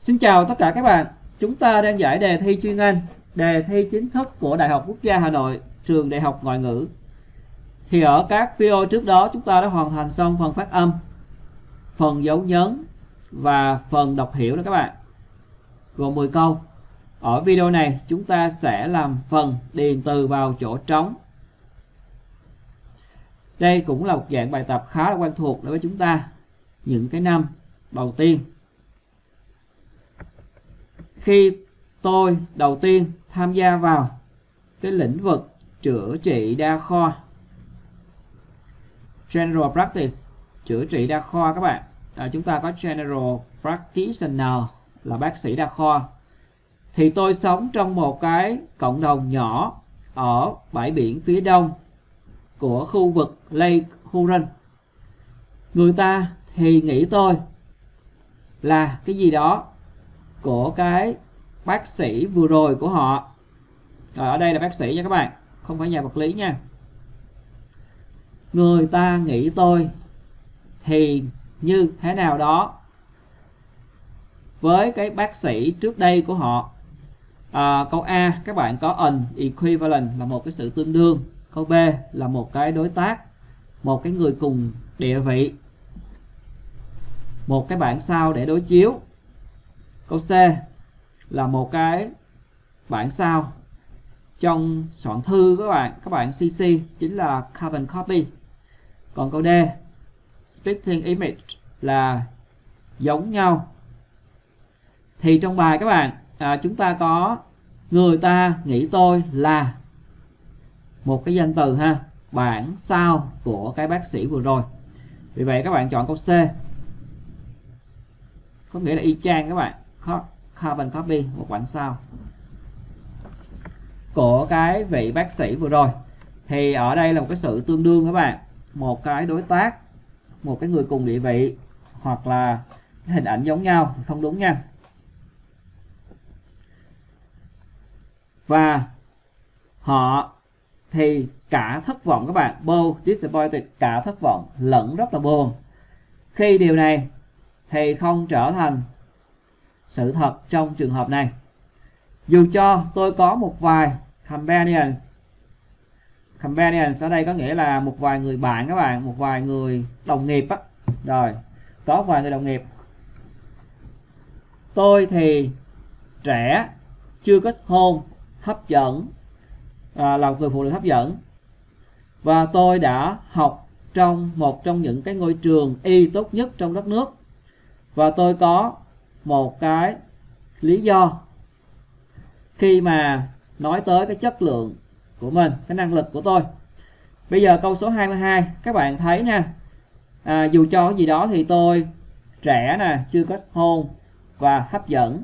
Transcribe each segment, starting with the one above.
Xin chào tất cả các bạn. Chúng ta đang giải đề thi chuyên Anh, đề thi chính thức của Đại học Quốc gia Hà Nội, trường Đại học Ngoại ngữ. Thì ở các video trước đó chúng ta đã hoàn thành xong phần phát âm, phần dấu nhấn và phần đọc hiểu đó các bạn. Gồm 10 câu. Ở video này chúng ta sẽ làm phần điền từ vào chỗ trống. Đây cũng là một dạng bài tập khá là quen thuộc đối với chúng ta. Những cái năm đầu tiên khi tôi đầu tiên tham gia vào cái lĩnh vực chữa trị đa khoa general practice chữa trị đa khoa các bạn. À, chúng ta có general practitioner là bác sĩ đa khoa. Thì tôi sống trong một cái cộng đồng nhỏ ở bãi biển phía đông của khu vực Lake Huron. Người ta thì nghĩ tôi là cái gì đó của cái bác sĩ vừa rồi của họ. Rồi ở đây là bác sĩ nha các bạn không phải nhà vật lý nha. Người ta nghĩ tôi thì như thế nào đó với cái bác sĩ trước đây của họ. À, câu A các bạn có an equivalent là một cái sự tương đương. Câu B là một cái đối tác một cái người cùng địa vị một cái bản sao để đối chiếu câu C là một cái bản sao trong soạn thư các bạn các bạn CC chính là carbon copy. Còn câu D splitting image là giống nhau. Thì trong bài các bạn à, chúng ta có người ta nghĩ tôi là một cái danh từ ha bản sao của cái bác sĩ vừa rồi. Vì vậy các bạn chọn câu C. Có nghĩa là y chang các bạn carbon copy, một bản sao. Của cái vị bác sĩ vừa rồi. Thì ở đây là một cái sự tương đương các bạn. Một cái đối tác, một cái người cùng địa vị, hoặc là hình ảnh giống nhau không đúng nha. Và họ thì cả thất vọng các bạn. Both disappointed, cả thất vọng, lẫn rất là buồn. Khi điều này thì không trở thành sự thật trong trường hợp này. Dù cho tôi có một vài companions companions ở đây có nghĩa là một vài người bạn các bạn, một vài người đồng nghiệp á. Rồi, có vài người đồng nghiệp. Tôi thì trẻ, chưa kết hôn, hấp dẫn, à, là một người phụ nữ hấp dẫn. Và tôi đã học trong một trong những cái ngôi trường y tốt nhất trong đất nước. Và tôi có một cái lý do khi mà nói tới cái chất lượng của mình cái năng lực của tôi. Bây giờ câu số 22 các bạn thấy nha. À, dù cho cái gì đó thì tôi trẻ nè chưa kết hôn và hấp dẫn.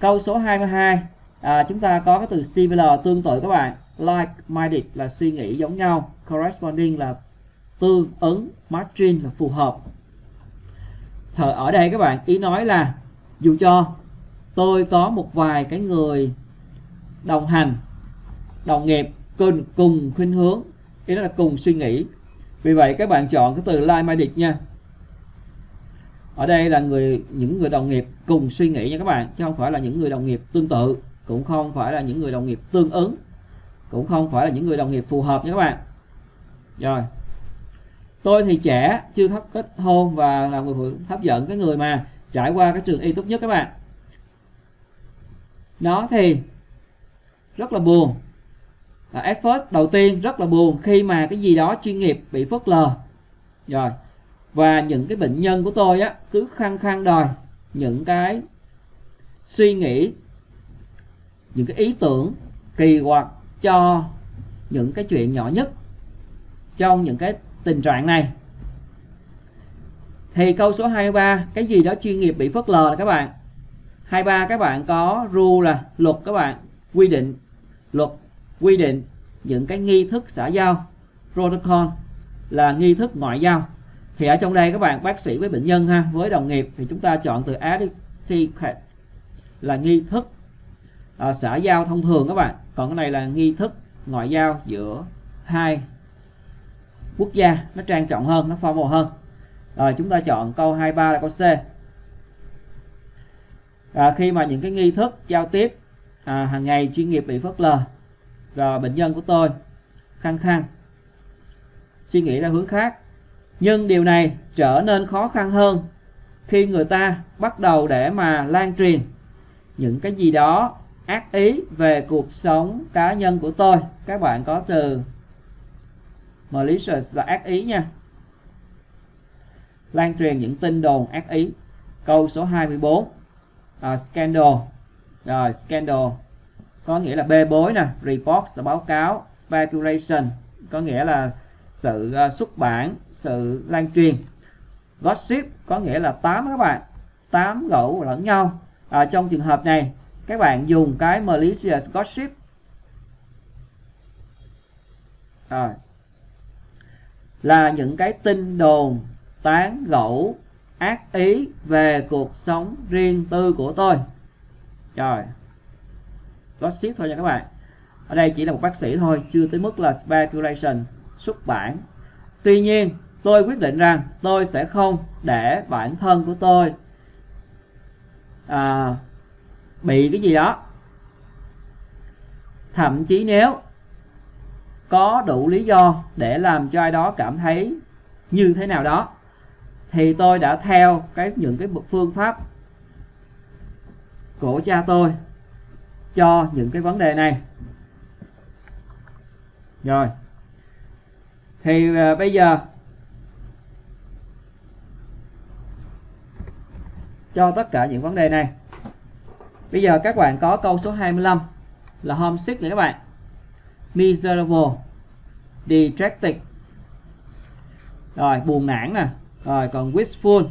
Câu số 22 à, chúng ta có cái từ similar tương tự các bạn. Like minded là suy nghĩ giống nhau corresponding là tương ứng matching là phù hợp. Thờ ở đây các bạn ý nói là dù cho tôi có một vài cái người đồng hành đồng nghiệp cùng, cùng khuynh hướng ý là cùng suy nghĩ. Vì vậy các bạn chọn cái từ like minded nha. Ở đây là người những người đồng nghiệp cùng suy nghĩ nha các bạn chứ không phải là những người đồng nghiệp tương tự cũng không phải là những người đồng nghiệp tương ứng cũng không phải là những người đồng nghiệp phù hợp nha các bạn. Rồi tôi thì trẻ chưa hấp kết hôn và là người hấp dẫn cái người mà trải qua cái trường y tốt nhất các bạn. Nó thì rất là buồn. À, effort đầu tiên rất là buồn khi mà cái gì đó chuyên nghiệp bị phớt lờ. Rồi và những cái bệnh nhân của tôi á cứ khăng khăng đòi những cái suy nghĩ những cái ý tưởng kỳ quặc cho những cái chuyện nhỏ nhất trong những cái tình trạng này thì câu số 23 cái gì đó chuyên nghiệp bị phớt lờ là các bạn. 23 các bạn có rule là luật các bạn quy định luật quy định những cái nghi thức xã giao protocol là nghi thức ngoại giao. Thì ở trong đây các bạn bác sĩ với bệnh nhân ha với đồng nghiệp thì chúng ta chọn từ etiquette là nghi thức à, xã giao thông thường các bạn. Còn cái này là nghi thức ngoại giao giữa hai quốc gia nó trang trọng hơn nó formal hơn rồi chúng ta chọn câu 23 là câu C. À, khi mà những cái nghi thức giao tiếp à, hàng ngày chuyên nghiệp bị phớt lờ và bệnh nhân của tôi khăng khăng suy nghĩ ra hướng khác. Nhưng điều này trở nên khó khăn hơn khi người ta bắt đầu để mà lan truyền những cái gì đó ác ý về cuộc sống cá nhân của tôi. Các bạn có từ malicious là ác ý nha lan truyền những tin đồn ác ý. Câu số 24 uh, à, scandal. Rồi scandal. Có nghĩa là bê bối nè. Report là báo cáo. Speculation. Có nghĩa là sự uh, xuất bản sự lan truyền. Gossip có nghĩa là tám các bạn. Tám gẫu lẫn nhau. À, trong trường hợp này các bạn dùng cái malicious gossip. Rồi là những cái tin đồn tán gẫu ác ý về cuộc sống riêng tư của tôi. Rồi gossip thôi nha các bạn. Ở đây chỉ là một bác sĩ thôi chưa tới mức là speculation xuất bản. Tuy nhiên tôi quyết định rằng tôi sẽ không để bản thân của tôi à, bị cái gì đó. Thậm chí nếu có đủ lý do để làm cho ai đó cảm thấy như thế nào đó thì tôi đã theo cái những cái phương pháp của cha tôi cho những cái vấn đề này. Rồi. Thì à, bây giờ cho tất cả những vấn đề này. Bây giờ các bạn có câu số 25 là homesick này các bạn. Miserable. Dejected. Rồi buồn nản nè rồi còn wistful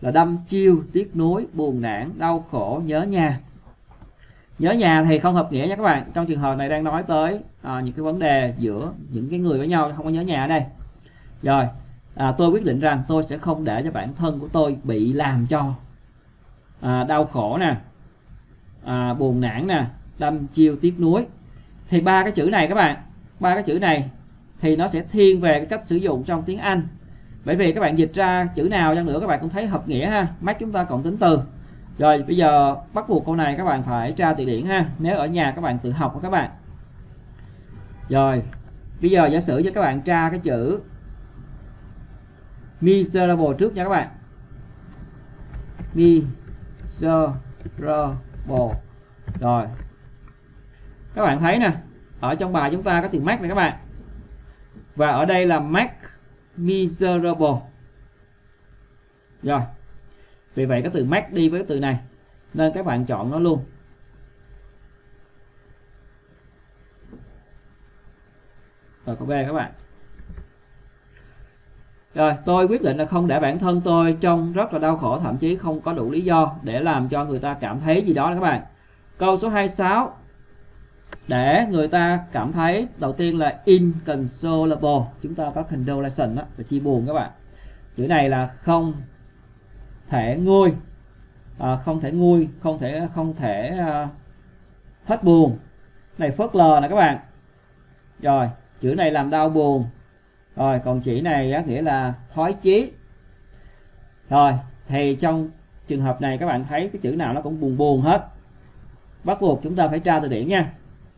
là đâm chiêu tiếc nuối buồn nản đau khổ nhớ nhà. Nhớ nhà thì không hợp nghĩa nha các bạn. Trong trường hợp này đang nói tới à, những cái vấn đề giữa những cái người với nhau không có nhớ nhà ở đây. Rồi à, tôi quyết định rằng tôi sẽ không để cho bản thân của tôi bị làm cho à, đau khổ nè à, buồn nản nè đâm chiêu tiếc nuối. Thì ba cái chữ này các bạn ba cái chữ này thì nó sẽ thiên về cái cách sử dụng trong tiếng Anh bởi vì các bạn dịch ra chữ nào chăng nữa các bạn cũng thấy hợp nghĩa ha. Mắt chúng ta cộng tính từ. Rồi, bây giờ bắt buộc câu này các bạn phải tra từ điển ha. Nếu ở nhà các bạn tự học các bạn. Rồi, bây giờ giả sử cho các bạn tra cái chữ miserable trước nha các bạn. Miserable. Rồi, các bạn thấy nè, ở trong bài chúng ta có từ mac này các bạn. Và ở đây là mac miserable. Rồi. Vì vậy cái từ mac đi với cái từ này, nên các bạn chọn nó luôn. Rồi câu B các bạn. Rồi, tôi quyết định là không để bản thân tôi trong rất là đau khổ, thậm chí không có đủ lý do để làm cho người ta cảm thấy gì đó các bạn. Câu số 26 để người ta cảm thấy đầu tiên là inconsolable. Chúng ta có condolation đó là chia buồn các bạn. Chữ này là không thể nguôi. À, không thể nguôi không thể không thể uh, hết buồn. Này phớt lờ nè các bạn. Rồi chữ này làm đau buồn. Rồi còn chữ này á, nghĩa là thoái chí. Rồi thì trong trường hợp này các bạn thấy cái chữ nào nó cũng buồn buồn hết. Bắt buộc chúng ta phải tra từ điển nha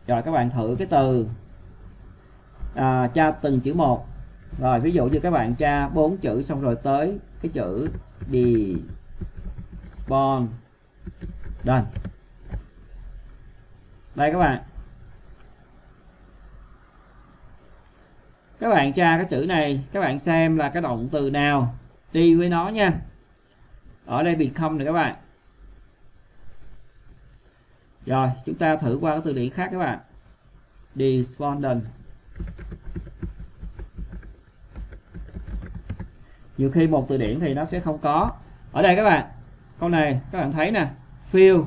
rồi các bạn thử cái từ à, tra từng chữ một. Rồi ví dụ như các bạn tra bốn chữ xong rồi tới cái chữ đi spawn done. Đây các bạn. Các bạn tra cái chữ này các bạn xem là cái động từ nào. Đi với nó nha. Ở đây bị không này các bạn rồi, chúng ta thử qua cái từ điển khác các bạn. Despondent. Nhiều khi một từ điển thì nó sẽ không có. Ở đây các bạn, câu này các bạn thấy nè. Feel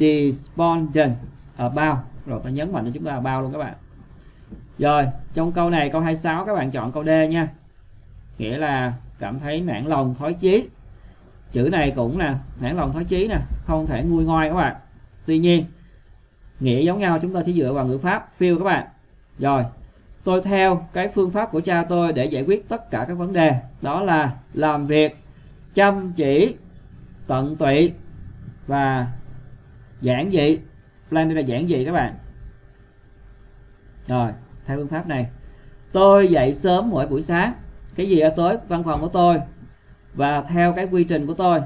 despondent about. Rồi ta nhấn mạnh cho chúng ta bao luôn các bạn. Rồi, trong câu này, câu 26 các bạn chọn câu D nha. Nghĩa là cảm thấy nản lòng, thói chí chữ này cũng là nản lòng thói chí nè, không thể nguôi ngoai các bạn. Tuy nhiên, nghĩa giống nhau, chúng ta sẽ dựa vào ngữ pháp, feel các bạn. Rồi, tôi theo cái phương pháp của cha tôi để giải quyết tất cả các vấn đề. Đó là làm việc, chăm chỉ, tận tụy và giản dị. Plan đây là giản dị các bạn. Rồi, theo phương pháp này. Tôi dậy sớm mỗi buổi sáng. Cái gì ở tới văn phòng của tôi và theo cái quy trình của tôi,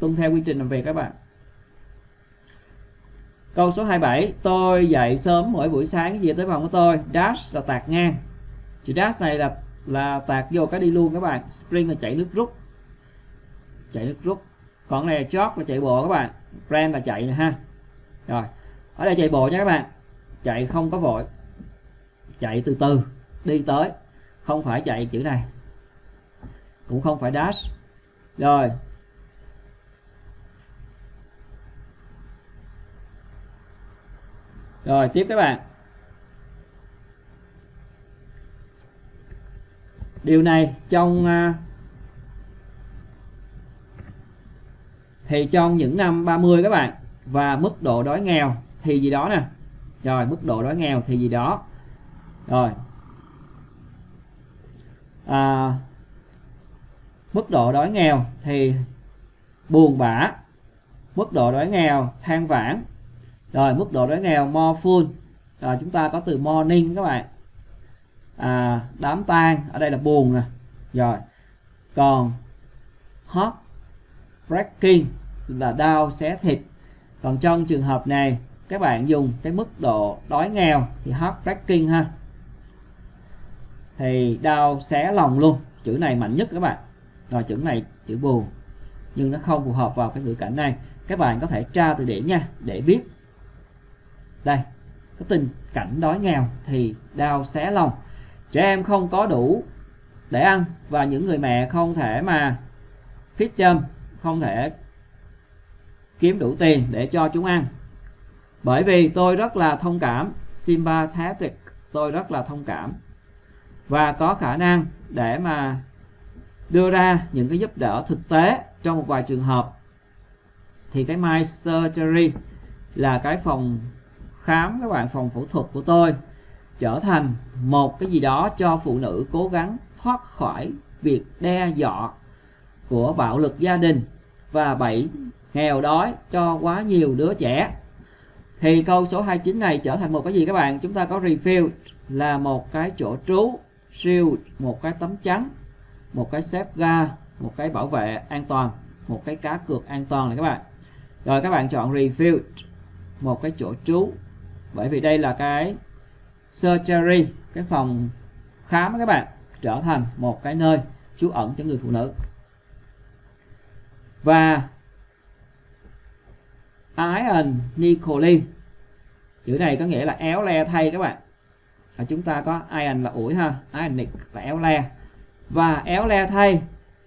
tuân theo quy trình làm việc các bạn. Câu số 27 tôi dậy sớm mỗi buổi sáng về gì tới phòng của tôi. Dash là tạt ngang. Chữ dash này là là tạt vô cái đi luôn các bạn. Spring là chạy nước rút. Chạy nước rút. Còn này jog là chạy bộ các bạn. Brand là chạy nè ha. Rồi, ở đây chạy bộ nha các bạn. Chạy không có vội. Chạy từ từ, đi tới. Không phải chạy chữ này cũng không phải dash rồi. Rồi tiếp các bạn. Điều này trong à, thì trong những năm 30 các bạn và mức độ đói nghèo thì gì đó nè. Rồi mức độ đói nghèo thì gì đó. Rồi. À, mức độ đói nghèo thì buồn bã. Mức độ đói nghèo than vãn. Rồi mức độ đói nghèo mo full rồi chúng ta có từ morning các bạn. À, đám tang ở đây là buồn nè. Rồi còn hot breaking là đau xé thịt. Còn trong trường hợp này các bạn dùng cái mức độ đói nghèo thì hot breaking ha. Thì đau xé lòng luôn. Chữ này mạnh nhất các bạn rồi chữ này, chữ buồn nhưng nó không phù hợp vào cái ngữ cảnh này. Các bạn có thể tra từ điển nha, để biết. Đây, cái tình cảnh đói nghèo thì đau xé lòng. Trẻ em không có đủ để ăn và những người mẹ không thể mà fit châm, không thể kiếm đủ tiền để cho chúng ăn. Bởi vì tôi rất là thông cảm, sympathetic, tôi rất là thông cảm. Và có khả năng để mà đưa ra những cái giúp đỡ thực tế trong một vài trường hợp. Thì cái my surgery là cái phòng khám các bạn phòng phẫu thuật của tôi trở thành một cái gì đó cho phụ nữ cố gắng thoát khỏi việc đe dọa của bạo lực gia đình và bảy nghèo đói cho quá nhiều đứa trẻ. Thì câu số 29 này trở thành một cái gì các bạn? Chúng ta có refill là một cái chỗ trú siêu một cái tấm chắn một cái xếp ga, một cái bảo vệ an toàn, một cái cá cược an toàn này các bạn. Rồi các bạn chọn refill một cái chỗ trú. Bởi vì đây là cái surgery cái phòng khám các bạn, trở thành một cái nơi trú ẩn cho người phụ nữ. Và Iron Nicole chữ này có nghĩa là éo le thay các bạn. Và chúng ta có iron là ủi ha ionic là éo le và éo le thay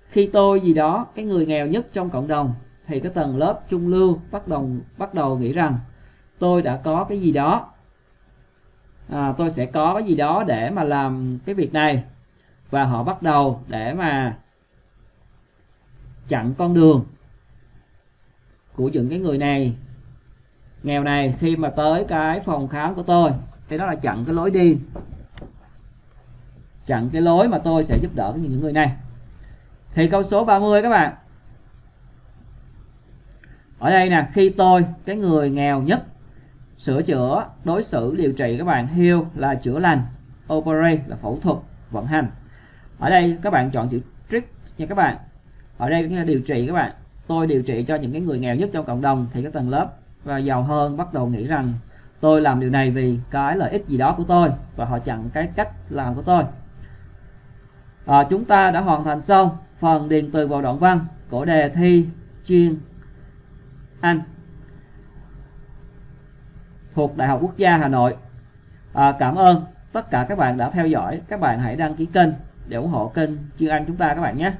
khi tôi gì đó cái người nghèo nhất trong cộng đồng thì cái tầng lớp trung lưu bắt đầu bắt đầu nghĩ rằng tôi đã có cái gì đó. À, tôi sẽ có cái gì đó để mà làm cái việc này. Và họ bắt đầu để mà chặn con đường của những cái người này. Nghèo này khi mà tới cái phòng khám của tôi thì đó là chặn cái lối đi chặn cái lối mà tôi sẽ giúp đỡ những người này. Thì câu số 30 các bạn. Ở đây nè, khi tôi, cái người nghèo nhất, sửa chữa, đối xử, điều trị các bạn, heal là chữa lành, operate là phẫu thuật, vận hành. Ở đây các bạn chọn chữ treat nha các bạn. Ở đây nghĩa là điều trị các bạn. Tôi điều trị cho những cái người nghèo nhất trong cộng đồng thì cái tầng lớp và giàu hơn bắt đầu nghĩ rằng tôi làm điều này vì cái lợi ích gì đó của tôi và họ chặn cái cách làm của tôi à, chúng ta đã hoàn thành xong phần điền từ vào đoạn văn của đề thi chuyên Anh thuộc Đại học Quốc gia Hà Nội. À, cảm ơn tất cả các bạn đã theo dõi. Các bạn hãy đăng ký kênh để ủng hộ kênh chuyên Anh chúng ta các bạn nhé.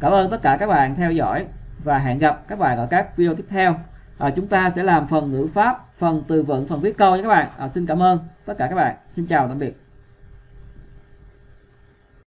Cảm ơn tất cả các bạn theo dõi và hẹn gặp các bạn ở các video tiếp theo. À, chúng ta sẽ làm phần ngữ pháp phần từ vựng phần viết câu nha các bạn. À, xin cảm ơn tất cả các bạn. Xin chào tạm biệt.